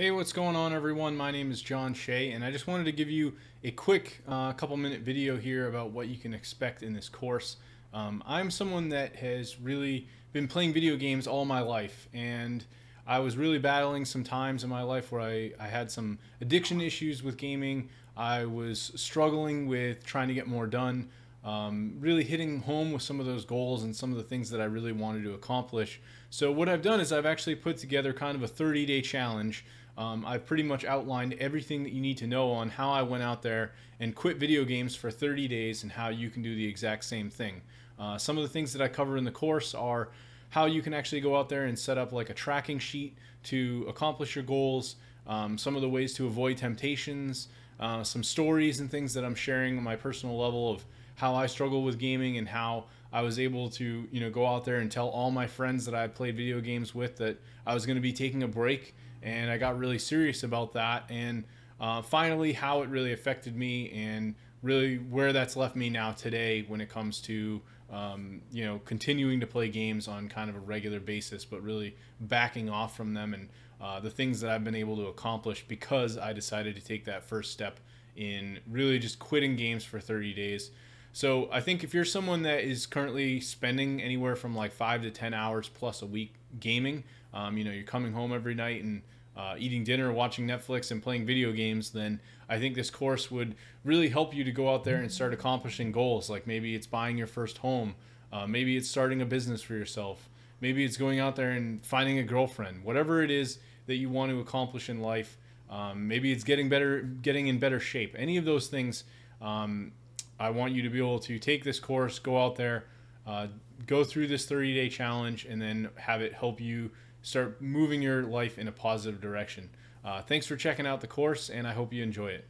Hey, what's going on, everyone? My name is John Shea, and I just wanted to give you a quick uh, couple minute video here about what you can expect in this course. Um, I'm someone that has really been playing video games all my life, and I was really battling some times in my life where I, I had some addiction issues with gaming. I was struggling with trying to get more done, um, really hitting home with some of those goals and some of the things that I really wanted to accomplish. So, what I've done is I've actually put together kind of a 30 day challenge um, I've pretty much outlined everything that you need to know on how I went out there and quit video games for 30 days and how you can do the exact same thing. Uh, some of the things that I cover in the course are how you can actually go out there and set up like a tracking sheet to accomplish your goals, um, some of the ways to avoid temptations, uh, some stories and things that I'm sharing on my personal level of how I struggle with gaming and how I was able to, you know, go out there and tell all my friends that I played video games with that I was going to be taking a break and I got really serious about that. And uh, finally, how it really affected me and really where that's left me now today when it comes to um, you know continuing to play games on kind of a regular basis, but really backing off from them and uh, the things that I've been able to accomplish because I decided to take that first step in really just quitting games for 30 days. So I think if you're someone that is currently spending anywhere from like five to 10 hours plus a week gaming, um, you know, you're coming home every night and uh, eating dinner, watching Netflix, and playing video games, then I think this course would really help you to go out there and start accomplishing goals. Like maybe it's buying your first home, uh, maybe it's starting a business for yourself, maybe it's going out there and finding a girlfriend, whatever it is that you want to accomplish in life. Um, maybe it's getting better, getting in better shape. Any of those things, um, I want you to be able to take this course, go out there, uh, go through this 30 day challenge, and then have it help you start moving your life in a positive direction. Uh, thanks for checking out the course, and I hope you enjoy it.